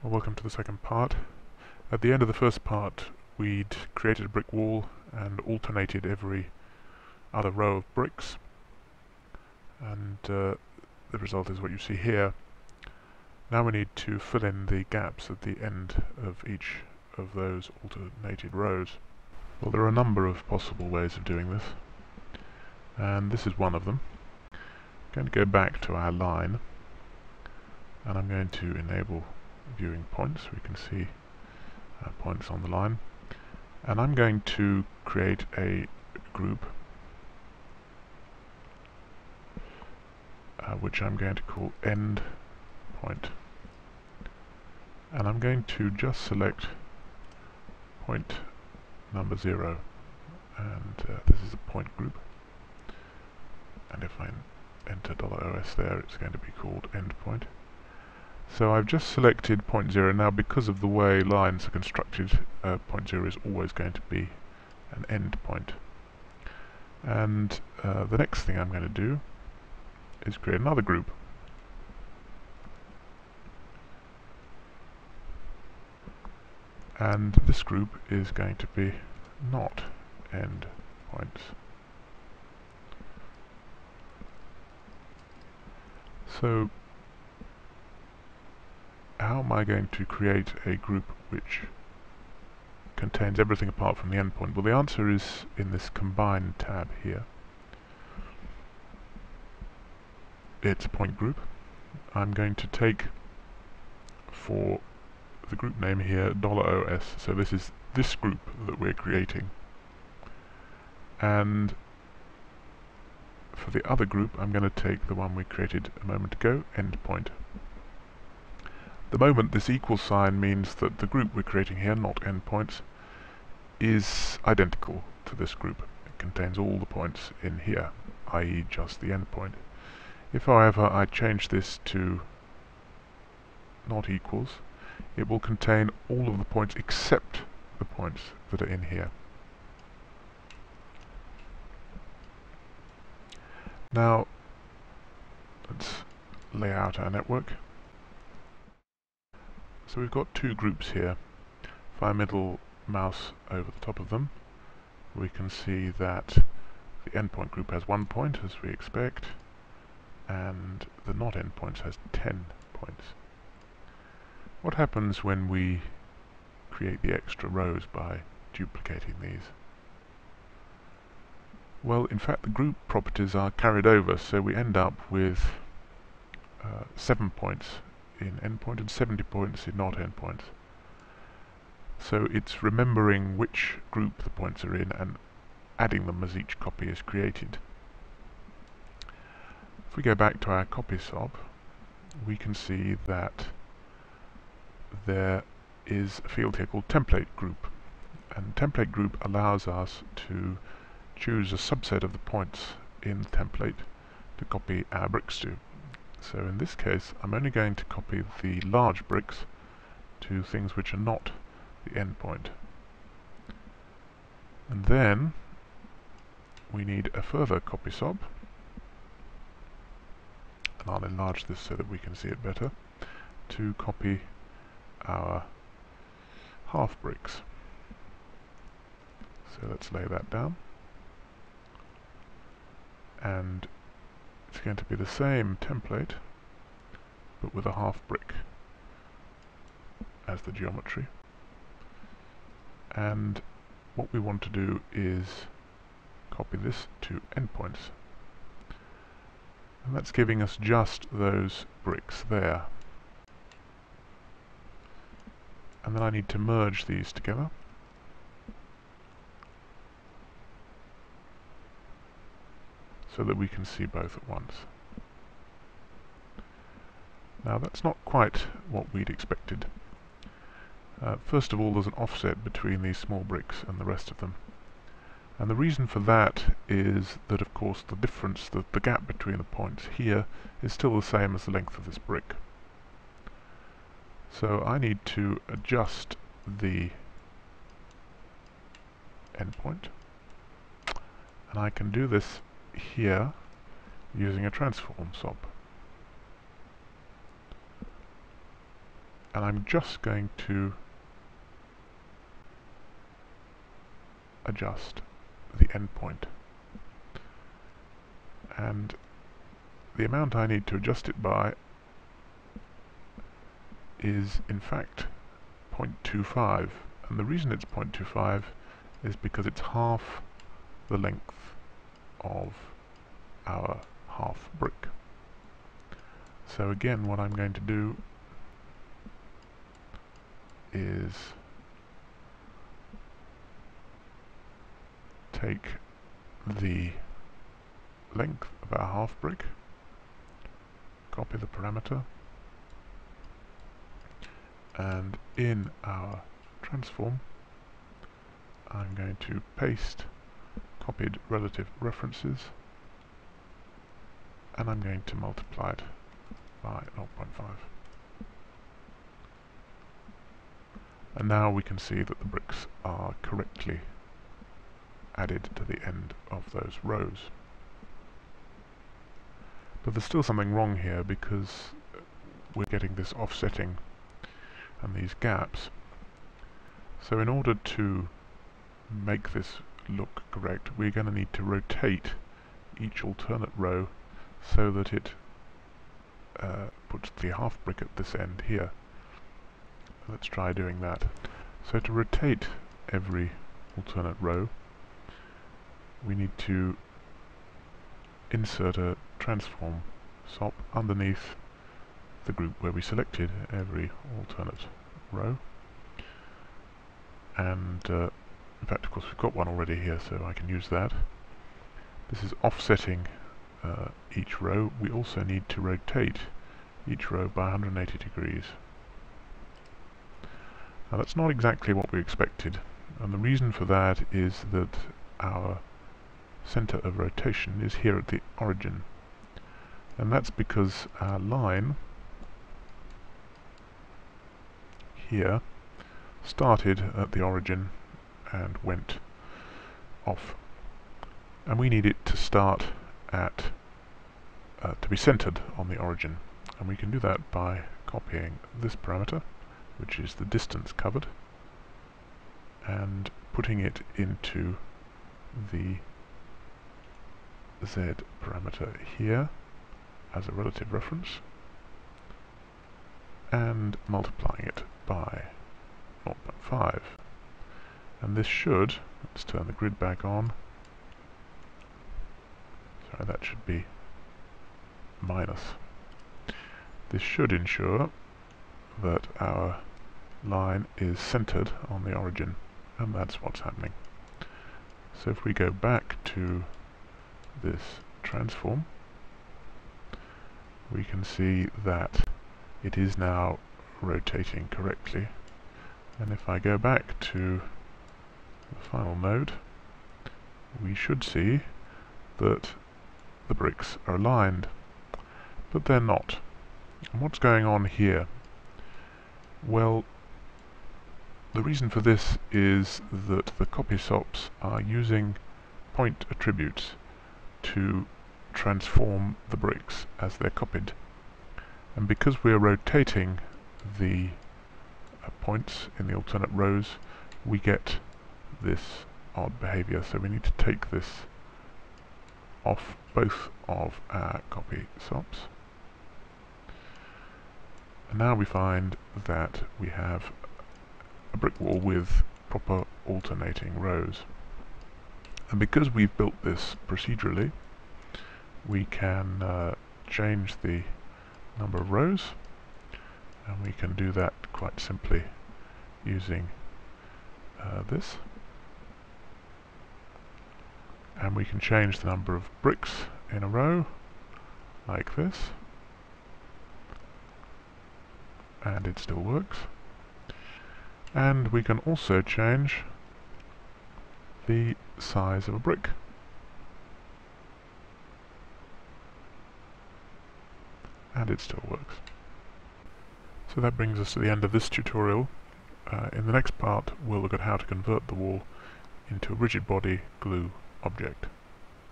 Well, welcome to the second part. At the end of the first part, we'd created a brick wall and alternated every other row of bricks. And uh, the result is what you see here. Now we need to fill in the gaps at the end of each of those alternated rows. Well, there are a number of possible ways of doing this. And this is one of them. I'm going to go back to our line and I'm going to enable viewing points. We can see uh, points on the line. And I'm going to create a group uh, which I'm going to call end point. And I'm going to just select point number 0 and uh, this is a point group and if I enter $OS there it's going to be called endpoint so I've just selected point 0 now because of the way lines are constructed uh, point 0 is always going to be an end point. and uh, the next thing I'm going to do is create another group. And this group is going to be not end points. So how am I going to create a group which contains everything apart from the endpoint? Well, the answer is in this combine tab here. It's point group. I'm going to take for the group name here $OS, so this is this group that we're creating. And for the other group, I'm going to take the one we created a moment ago, endpoint the moment this equal sign means that the group we're creating here, not endpoints, is identical to this group. It contains all the points in here, i.e. just the endpoint. If however I change this to not equals, it will contain all of the points except the points that are in here. Now, let's lay out our network. So we've got two groups here. If I middle mouse over the top of them, we can see that the endpoint group has one point, as we expect, and the not endpoints has 10 points. What happens when we create the extra rows by duplicating these? Well, in fact, the group properties are carried over, so we end up with uh, 7 points in endpoint and 70 points in not endpoint. So it's remembering which group the points are in and adding them as each copy is created. If we go back to our copy SOP, we can see that there is a field here called template group. And template group allows us to choose a subset of the points in the template to copy our bricks to. So in this case, I'm only going to copy the large bricks to things which are not the endpoint. And then we need a further copy SOP. And I'll enlarge this so that we can see it better, to copy our half bricks. So let's lay that down. And it's going to be the same template but with a half brick as the geometry. And what we want to do is copy this to endpoints. And that's giving us just those bricks there. And then I need to merge these together so that we can see both at once. Now that's not quite what we'd expected. Uh, first of all there's an offset between these small bricks and the rest of them. And the reason for that is that of course the difference, the, the gap between the points here is still the same as the length of this brick. So I need to adjust the endpoint and I can do this here using a transform SOP. and I'm just going to adjust the endpoint and the amount I need to adjust it by is in fact 0.25 and the reason it's 0.25 is because it's half the length of our half brick. So again what I'm going to do is take the length of our half brick, copy the parameter, and in our transform I'm going to paste copied relative references and I'm going to multiply it by 0.5. And now we can see that the bricks are correctly added to the end of those rows. But there's still something wrong here because we're getting this offsetting and these gaps. So in order to make this look correct, we're going to need to rotate each alternate row so that it uh, puts the half brick at this end here. Let's try doing that. So to rotate every alternate row, we need to insert a transform SOP underneath the group where we selected every alternate row. And uh, in fact, of course, we've got one already here, so I can use that. This is offsetting uh, each row. We also need to rotate each row by 180 degrees. Now that's not exactly what we expected, and the reason for that is that our center of rotation is here at the origin. And that's because our line here started at the origin and went off. And we need it to start at, uh, to be centered on the origin. And we can do that by copying this parameter, which is the distance covered, and putting it into the z parameter here as a relative reference and multiplying it by 0.5 and this should, let's turn the grid back on. Sorry that should be minus. This should ensure that our line is centered on the origin and that's what's happening. So if we go back to this transform, we can see that it is now rotating correctly. And if I go back to the final node, we should see that the bricks are aligned, but they're not. And what's going on here? Well, the reason for this is that the copy SOPs are using point attributes to transform the bricks as they're copied. And because we're rotating the uh, points in the alternate rows, we get this odd behavior. So we need to take this off both of our copy SOPs. And now we find that we have a brick wall with proper alternating rows. And because we've built this procedurally, we can uh, change the number of rows, and we can do that quite simply using uh, this. And we can change the number of bricks in a row, like this. And it still works. And we can also change the size of a brick. And it still works. So that brings us to the end of this tutorial. Uh, in the next part we'll look at how to convert the wall into a rigid body glue object.